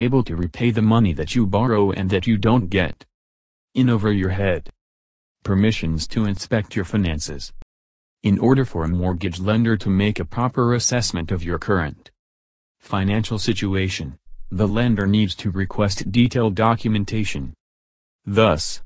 able to repay the money that you borrow and that you don't get. In over your head. Permissions to inspect your finances. In order for a mortgage lender to make a proper assessment of your current financial situation, the lender needs to request detailed documentation. Thus,